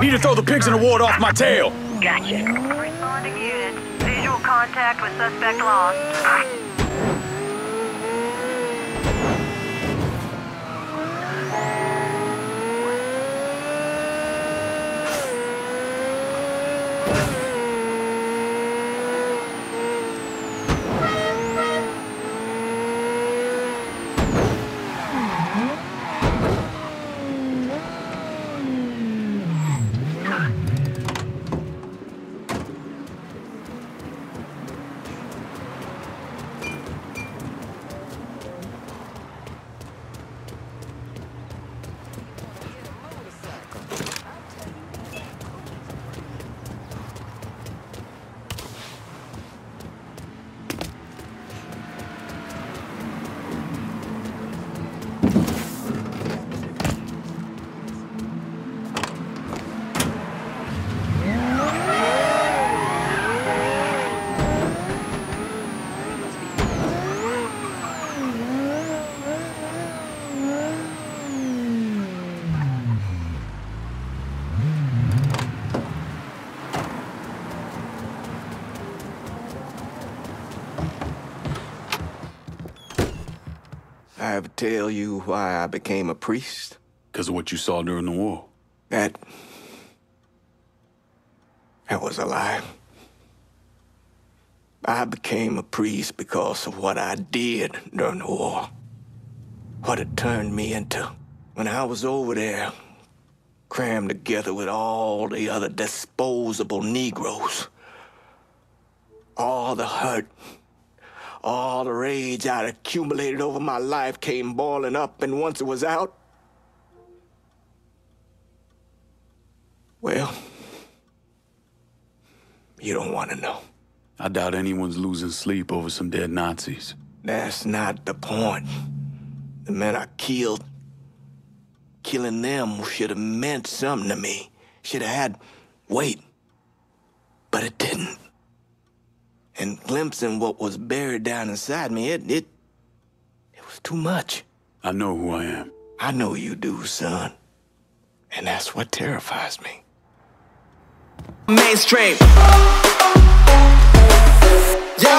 Need to throw the pigs in the ward off my tail. Gotcha. Responding units. Visual contact with suspect lost. I ever tell you why I became a priest? Because of what you saw during the war. That. That was a lie. I became a priest because of what I did during the war. What it turned me into. When I was over there, crammed together with all the other disposable Negroes. All the hurt, all the rage I'd accumulated over my life came boiling up, and once it was out, well, you don't want to know. I doubt anyone's losing sleep over some dead Nazis. That's not the point. The men I killed, killing them should have meant something to me. Should have had weight. And glimpsing what was buried down inside me, it, it, it was too much. I know who I am. I know you do, son. And that's what terrifies me. Mainstream. Yeah.